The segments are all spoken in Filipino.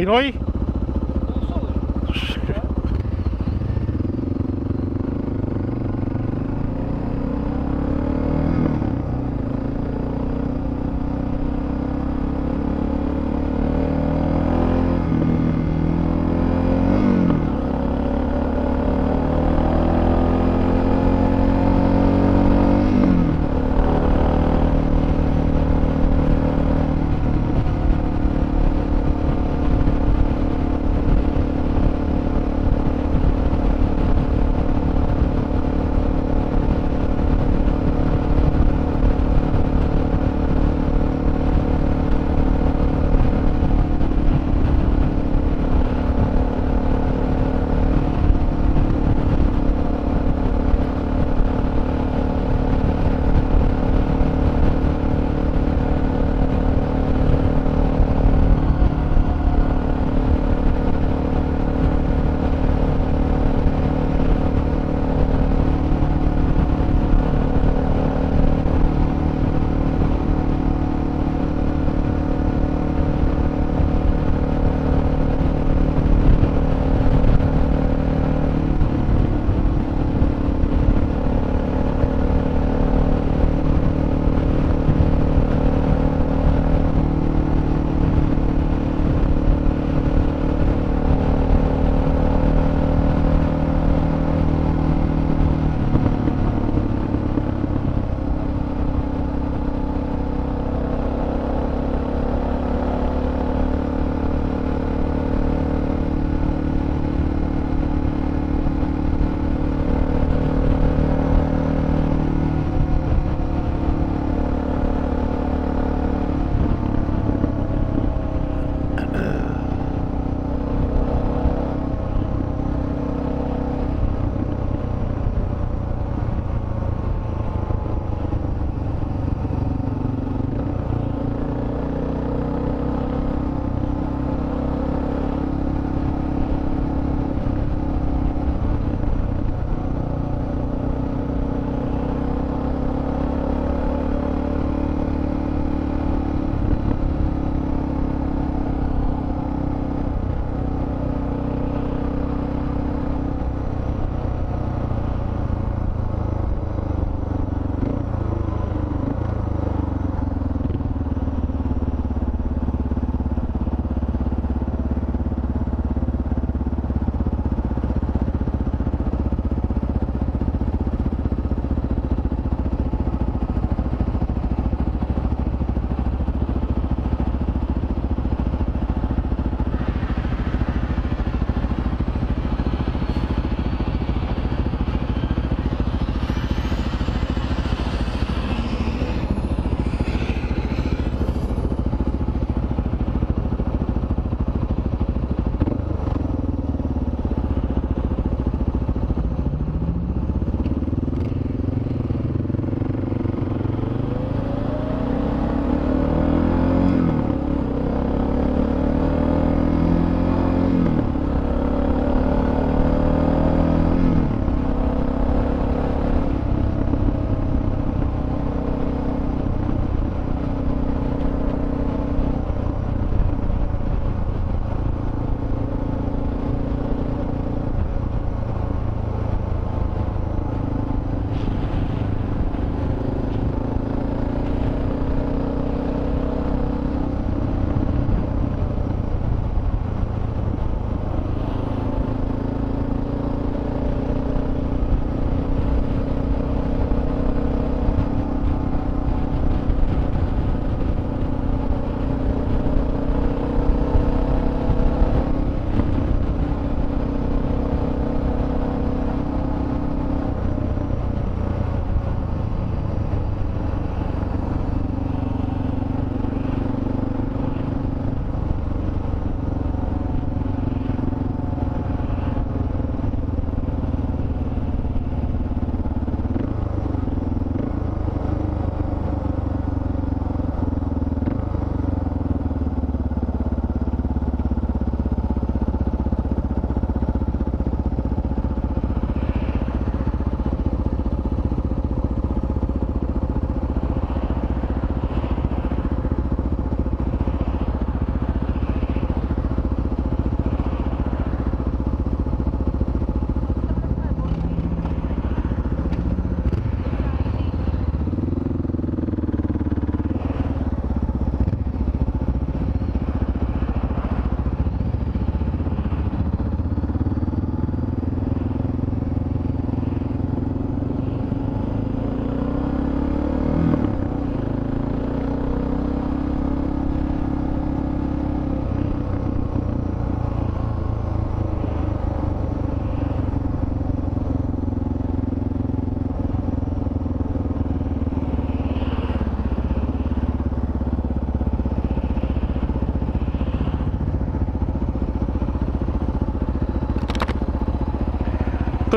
Pinoy?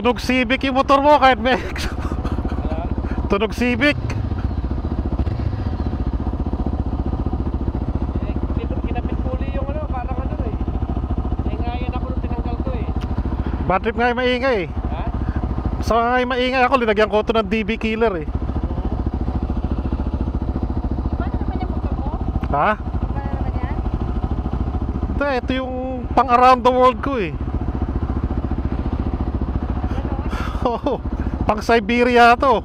Tunog Civic yung motor mo kahit may Tunog Civic. eh, ano, ano eh. Eh. Bad trip nga yung maingay eh. Ha? Sa nga yung maingay ako, linagyan ko ito ng DB killer eh. Iba na naman yung motor mo? Ha? Iba na naman yan? Ito, ito yung pang around the world ko eh. Oo, pang Siberia to.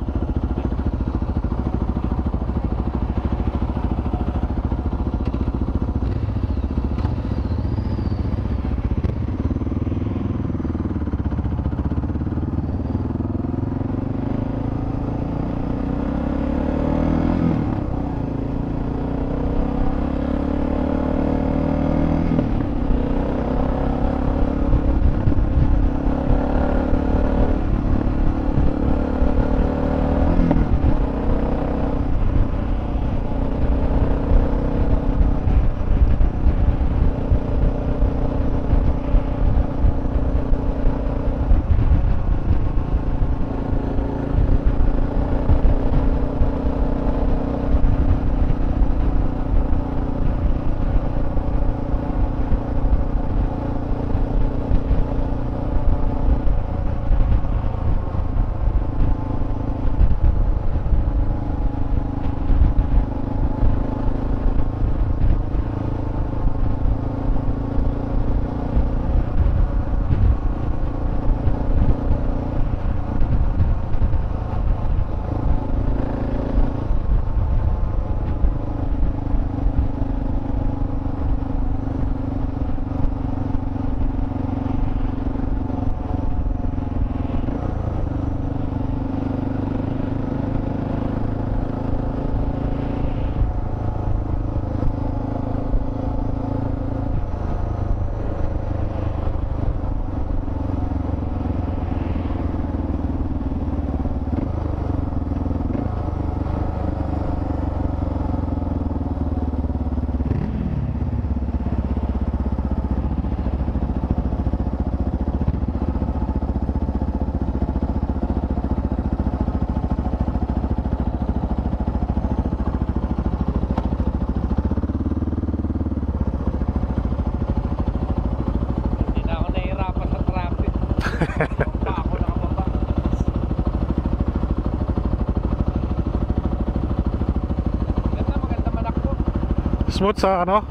Smooth sa ano?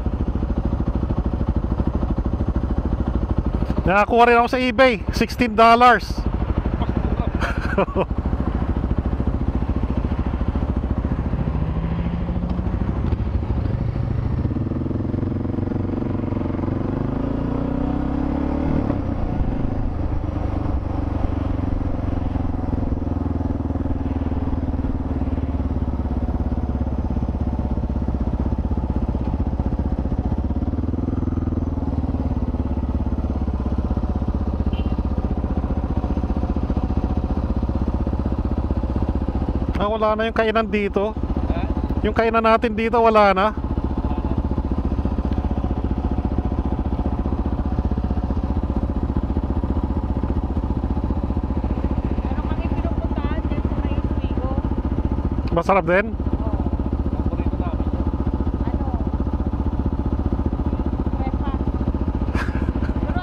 Nakakuha rin ako sa eBay, $16. Ah, wala na yung kainan dito. Yung kainan natin dito, wala na. Masarap din. Oo. Paborito namin. Ano? Crepa. Pero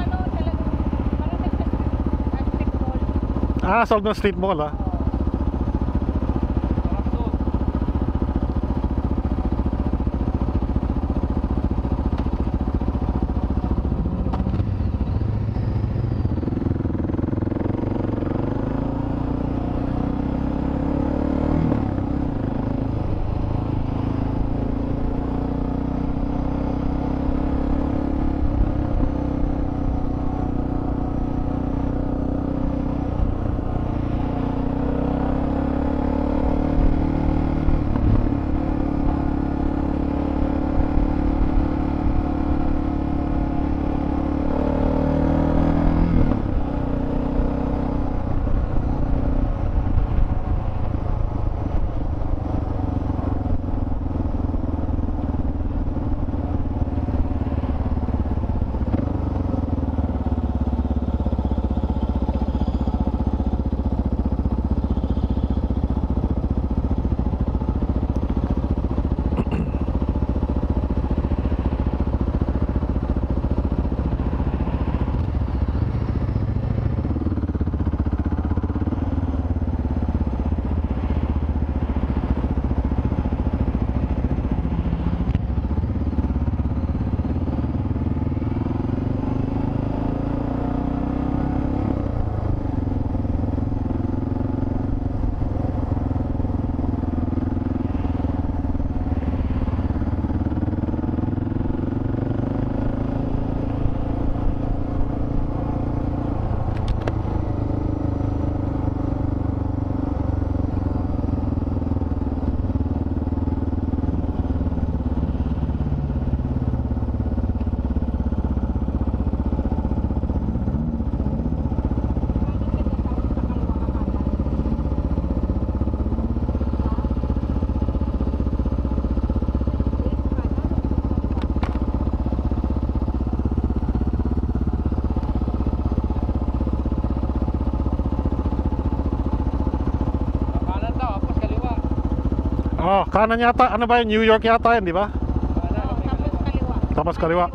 kanan yata. Ano ba yun? New York yata yun, di ba? Oo, tapos kaliwa. Tapos kaliwa.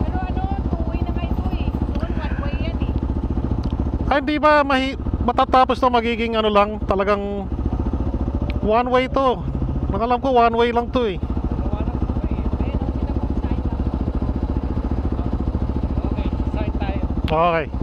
Pero ano, two-way na nga ito eh. Doon, one-way yan eh. Ay, hindi ba mahi matatapos to magiging ano lang, talagang one way to. Ang alam ko, one way lang to eh. Eh. Okay, sign tayo. Okay.